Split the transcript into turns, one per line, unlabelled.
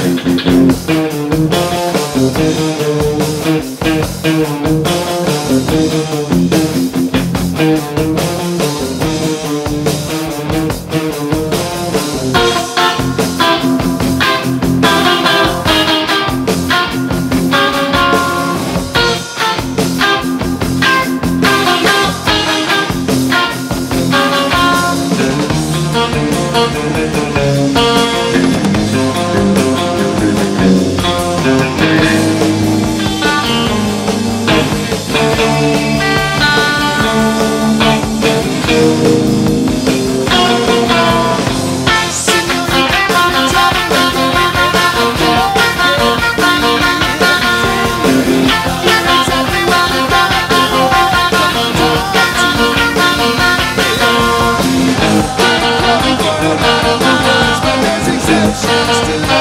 Thank still